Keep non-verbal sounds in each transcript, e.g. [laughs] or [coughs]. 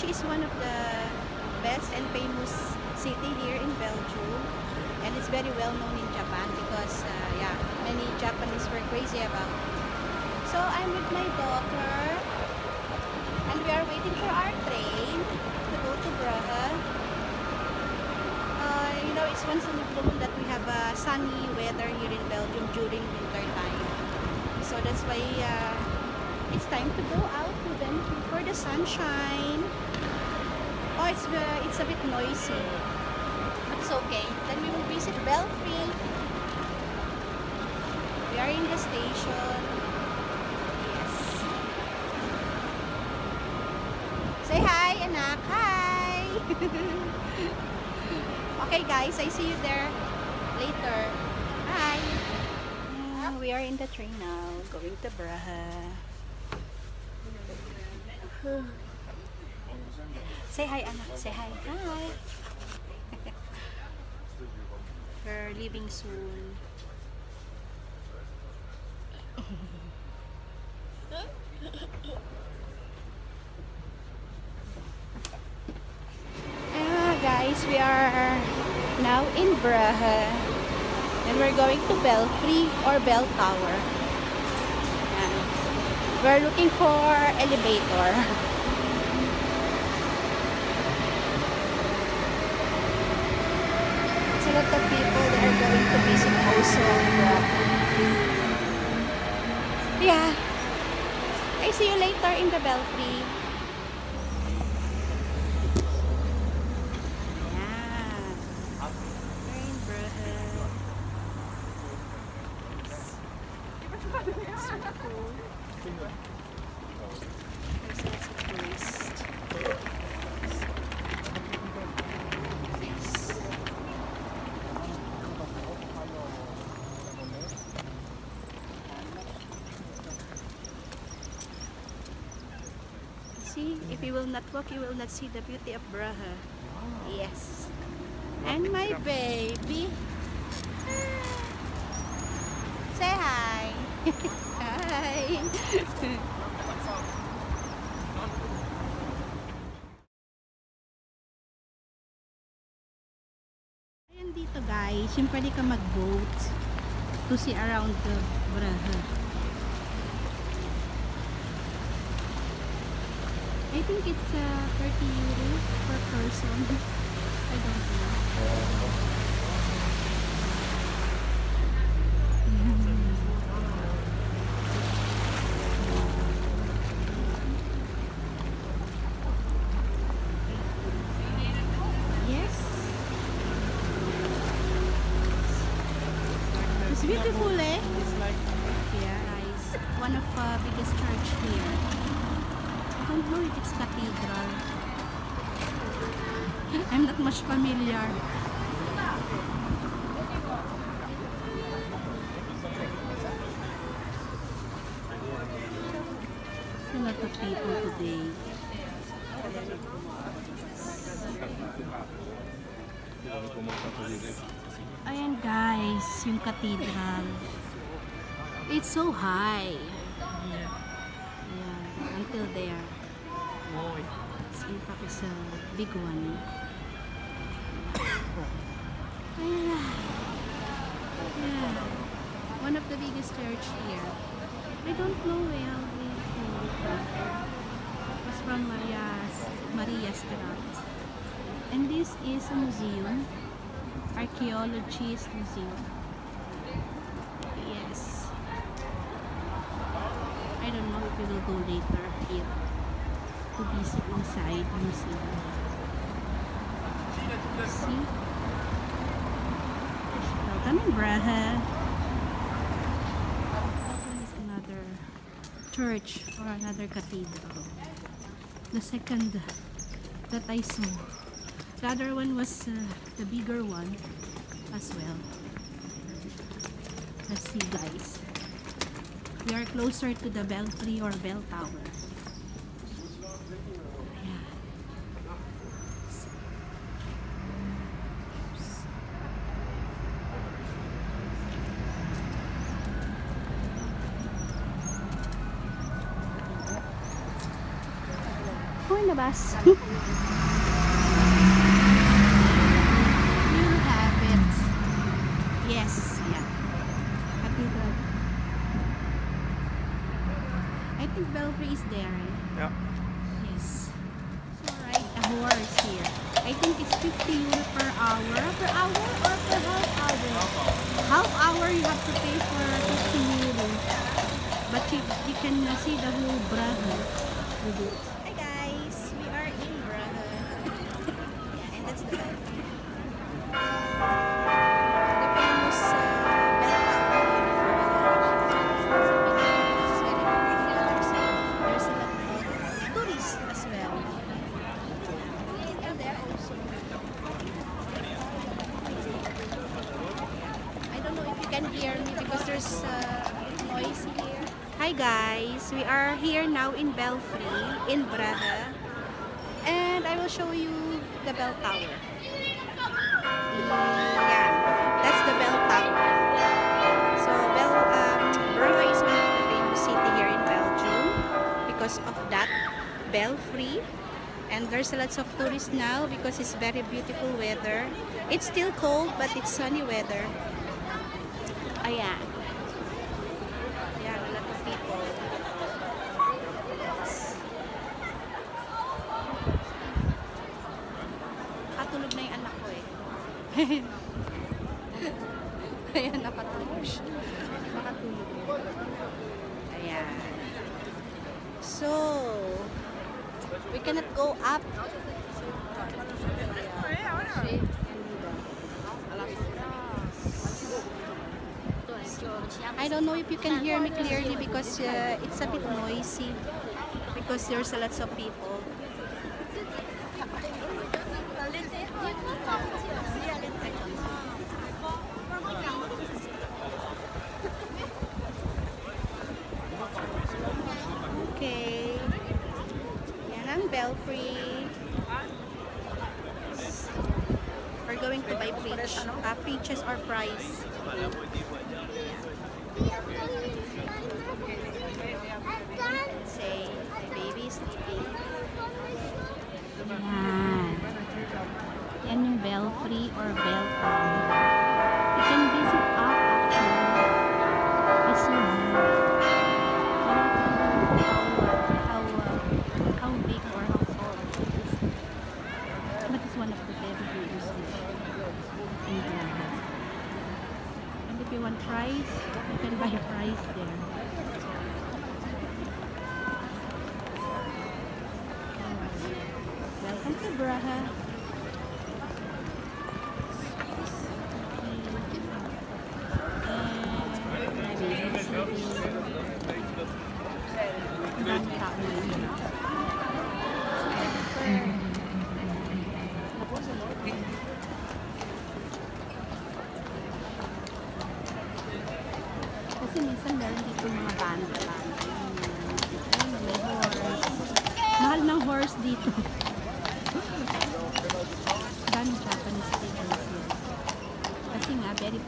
Bruges is one of the best and famous city here in Belgium. And it's very well known in Japan because, uh, yeah, many Japanese were crazy about it. So I'm with my daughter. And we are waiting for our train to go to Brugge. Uh, you know, it's once in a blue moon that we have uh, sunny weather here in Belgium during winter time. So that's why uh, it's time to go out to them for the sunshine. It's, uh, it's a bit noisy. But it's okay. Then we will visit Belfry. We are in the station. Yes. Say hi, anak. Hi! [laughs] okay, guys. I see you there later. Hi! Mm, we are in the train now, going to Brugge. [sighs] [sighs] [sighs] [laughs] Say hi, anak. Say hi. Hi. [laughs] We're leaving soon. [laughs] Ah, guys, we are now in Brugge. And we're going to Belfry or Bell Tower. We're looking for elevator. [laughs] It's a lot of people that are going to visit also in Yeah. I see you later in the Belfry. Yeah. We're in Brugge. So cool. Will not walk, you will not see the beauty of Braha. Yes. And my baby. Ah. [laughs] Say hi. [laughs] hi. [laughs] Dito guys, yung pwede ka mag-boat to see around the Braha. I think it's uh, 30 euro per person. [laughs] I don't know. Much familiar. A lot of people today. Ayan guys, yung cathedral. It's so high. Ayan, until there. It's in fact it's a big one. Yeah. One of the biggest church here. I don't know where we It's from Maria's Maria Strat. And this is a museum. Archaeologist Museum. Yes. I don't know if we will go later here to visit inside museum. See? Welcome in Braha. This is another church or another cathedral. The second that I saw. The other one was uh, the bigger one as well. Let's see guys. We are closer to the belfry or bell tower. Labas. [laughs] you have it. Yes, yeah. Cathedral. I think Belfry is there, right? Yeah. Yes. So ride a horse here. I think it's 50 euro per hour. Per hour or per half hour? Half hour you have to pay for 50 euro. But you, you can see the whole Brugge with it. Hear me because there's uh, noise here. Hi guys, we are here now in Belfry, in Brugge. And I will show you the bell tower. Yeah, that's the bell tower. So Bel um, Brugge is one of the famous city here in Belgium because of that Belfry. And there's lots of tourists now because it's very beautiful weather. It's still cold but it's sunny weather. Ayan. Ayan, a lot of people. Katulog na yung anak ko eh. [laughs] I don't know if you can hear me clearly because uh, it's a bit noisy because there's a lots of people. Okay. Yan ang belfry. We're going to buy peach. Uh, peaches or fries. Say, my baby is sleeping. Yan. Yan yung belfry or bell tower. You can visit up actually. It's so good. How, uh, how big or how tall it is. But it's one of the very famous in Brugge. And if you want fries, you can buy fries there. Welcome to Brugge.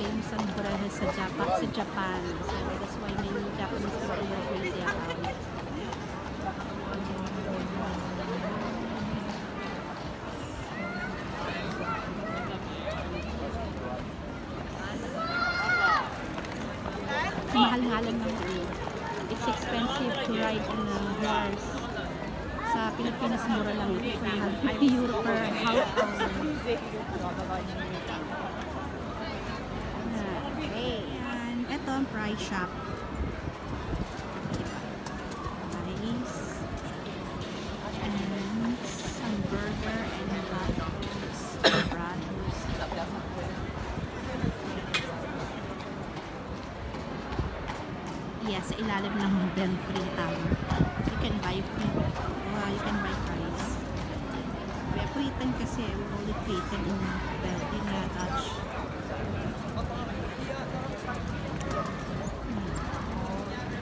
Famous ang Braga sa Japan. Sa Japan. So, that's why many Japanese people are about price shop.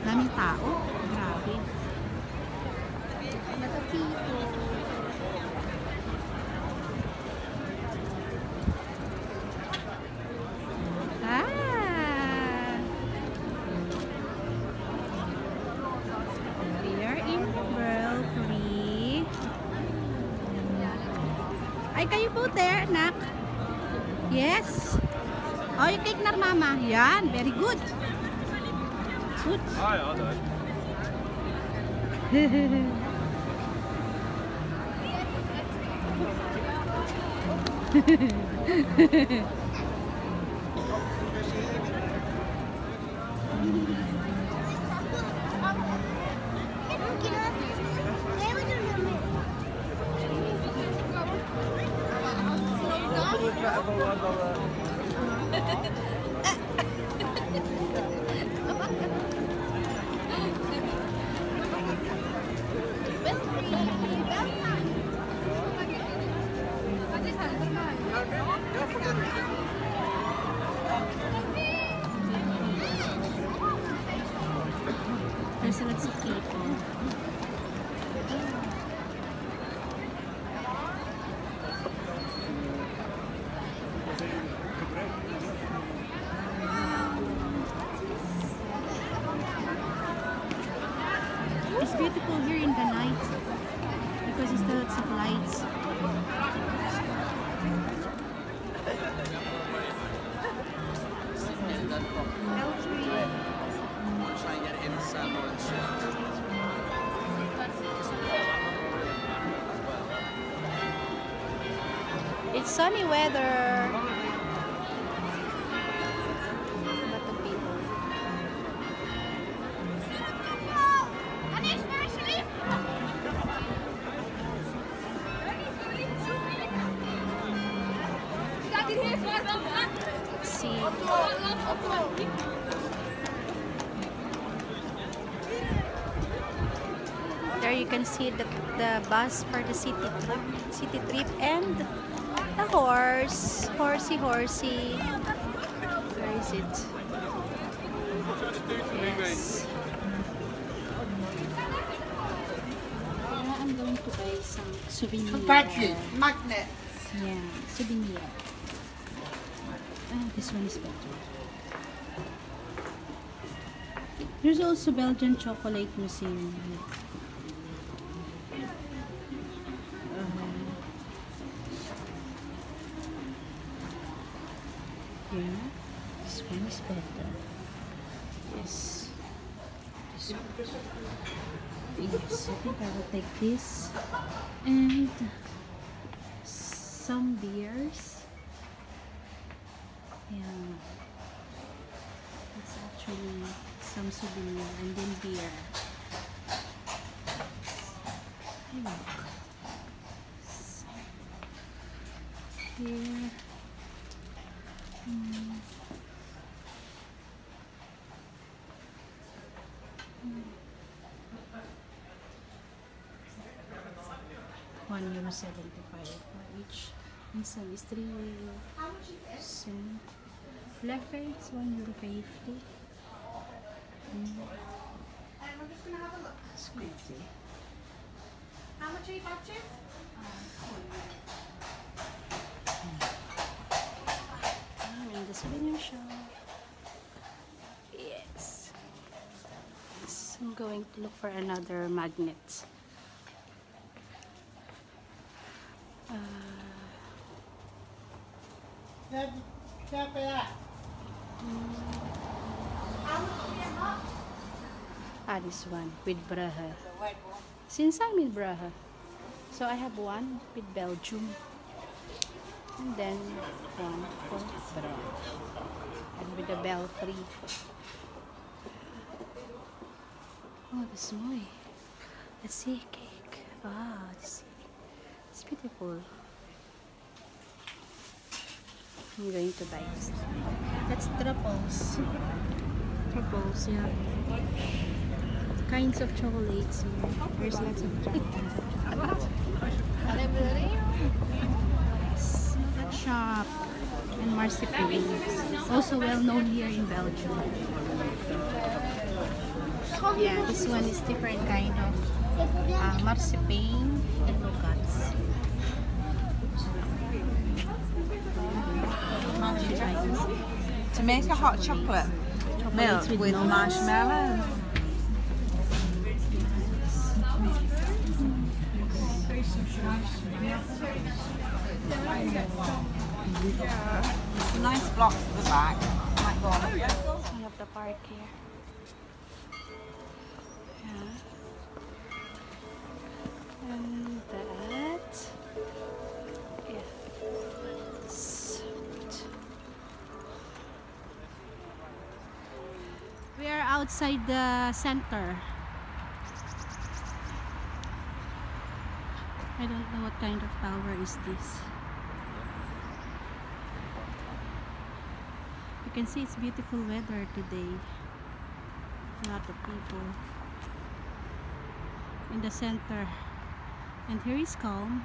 Daming tao. Grabe. Matapito. Ah! Are in Belfry. Ay, kayo po there, anak. Yes. Oh, yung na mama. Yan, very good. Good. Ah ja, der. There's lots of people. It's sunny weather. See. There you can see the, the bus for the city trip, city trip and the horse, horsey horsey. Where is it? Yes. I'm going to buy some souvenir. Batteries, magnets. Yeah, souvenir. Ah, this one is better. There's also Belgian chocolate museum. Um, yeah, this one is better. Yes. This one. Yes, I think I will take this. And some beers. Yeah. It's actually some souvenir and then beer. Look. Here. 1 euro 75 for each. And some is 3 euro. So, leffe is 1 euro 50. Mm. I'm just gonna have a look. Squeaky. How much are you vouchers? I'm in the spinner shop. Yes. yes. I'm going to look for another magnet. This one with Brugge. Since I'm in Brugge, so I have one with Belgium. And then one for Brugge. And with the belfry. Oh, the smoy. Let's see cake. Wow, this it's beautiful. I'm going to buy this. That's truffles. Truffles, yeah. Kinds of chocolates here. There's lots of kinds of chocolates. Yes, that shop and marzipan. Also well known here in Belgium. Yeah, this one is different kind of uh, marzipan and nougats. How should I use it? To make a hot chocolate milk Chocolates with, with nuts. It's nice blocks at the back. My God. One of the park here. Yeah. And that. Yeah. It's- We are outside the center. I don't know what kind of tower is this. You can see it's beautiful weather today. A lot of people in the center. And here is calm.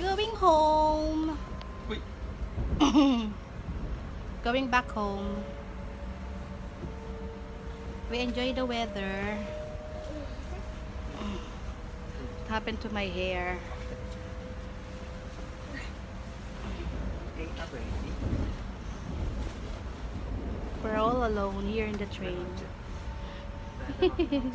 We're going home. Wait. [coughs] going back home. We enjoy the weather. What happened to my hair? We're all alone here in the train. [laughs]